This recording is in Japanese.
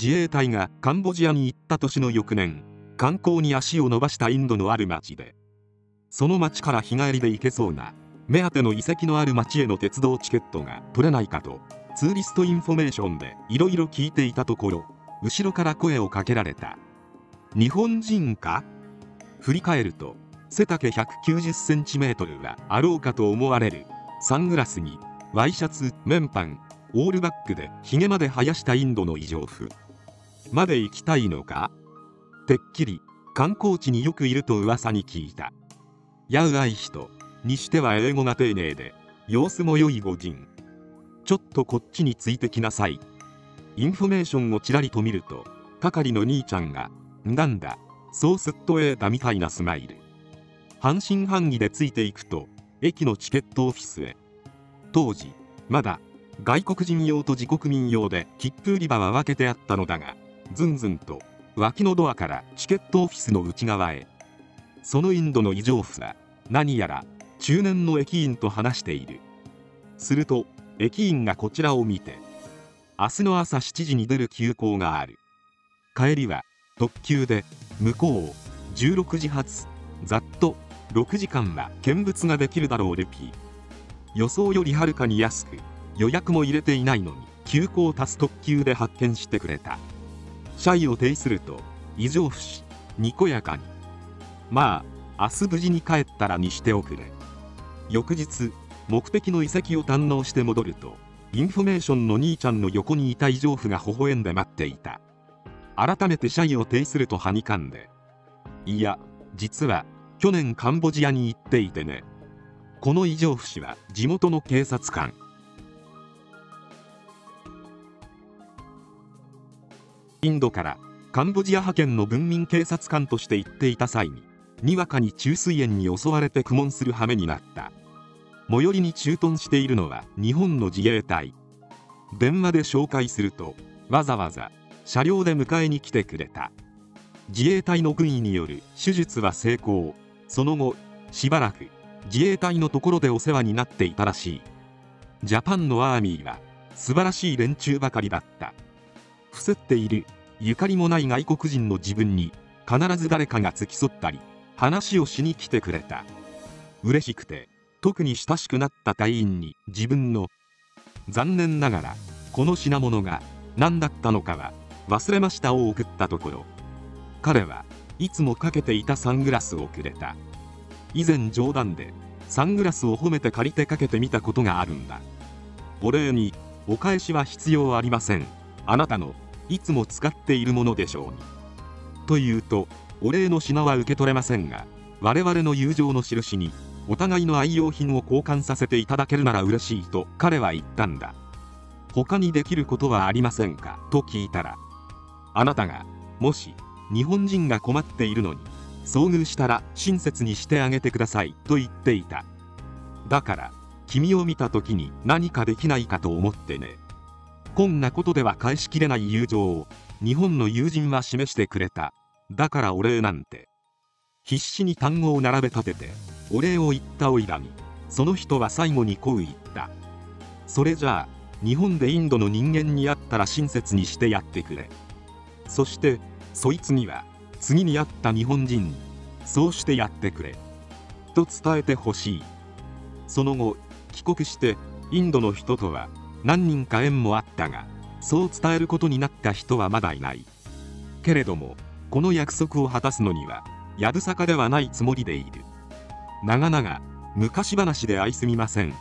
自衛隊がカンボジアに行った年の翌年観光に足を伸ばしたインドのある町でその町から日帰りで行けそうな目当ての遺跡のある町への鉄道チケットが取れないかとツーリストインフォメーションでいろいろ聞いていたところ後ろから声をかけられた。日本人か？振り返ると背丈 190cm はあろうかと思われる。サングラスにワイシャツ綿パンオールバックでヒゲまで生やしたインドの異常婦まで行きたいのか？てっきり観光地によくいると噂に聞いた。やうあい人にしては英語が丁寧で様子も良い御人ちょっとこっちについてきなさい。インフォメーションをちらりと見ると係の兄ちゃんがなんだそうすっとえたみたいなスマイル。半信半疑でついていくと駅のチケットオフィスへ。当時まだ外国人用と自国民用で切符売り場は分けてあったのだがずんずんと脇のドアからチケットオフィスの内側へ。そのインドの異常婦は何やら中年の駅員と話している。すると駅員がこちらを見て明日の朝7時に出る急行がある。帰りは特急で向こう16時発ざっと6時間は見物ができるだろうルピー。予想よりはるかに安く予約も入れていないのに急行足す特急で発見してくれた。社員を呈すると異常不死にこやかに。まあ明日無事に帰ったらにしておくれ。翌日目的の遺跡を堪能して戻るとインフォメーションの兄ちゃんの横にいた偉丈夫が微笑んで待っていた。改めて謝意を呈するとはにかんでいや実は去年カンボジアに行っていてね。この偉丈夫氏は地元の警察官。インドからカンボジア派遣の文民警察官として行っていた際ににわかに虫垂炎に襲われて苦悶する羽目になった。最寄りに駐屯しているのは日本の自衛隊。電話で紹介するとわざわざ車両で迎えに来てくれた。自衛隊の軍医による手術は成功。その後しばらく自衛隊のところでお世話になっていたらしい。ジャパンのアーミーは素晴らしい連中ばかりだった。伏せっている。ゆかりもない外国人の自分に必ず誰かが付き添ったり話をしに来てくれた。嬉しくて特に親しくなった隊員に自分の残念ながらこの品物が何だったのかは忘れましたを送ったところ彼はいつもかけていたサングラスをくれた。以前冗談でサングラスを褒めて借りてかけてみたことがあるんだ。お礼にお返しは必要ありません。あなたのいつも使っているものでしょうに。と言うとお礼の品は受け取れませんが我々の友情の印にお互いの愛用品を交換させていただけるなら嬉しいと彼は言ったんだ。他にできることはありませんか？と聞いたらあなたがもし日本人が困っているのに遭遇したら親切にしてあげてくださいと言っていた。だから君を見た時に何かできないかと思ってね。こんなことでは返しきれない友情を日本の友人は示してくれた。だからお礼なんて。必死に単語を並べ立ててお礼を言ったおいらにその人は最後にこう言った。それじゃあ日本でインドの人間に会ったら親切にしてやってくれ。そしてそいつには次に会った日本人にそうしてやってくれ。と伝えてほしい。その後帰国してインドの人とは何人か縁もあったがそう伝えることになった人はまだいない。けれどもこの約束を果たすのにはやぶさかではないつもりでいる。長々昔話で愛すみません。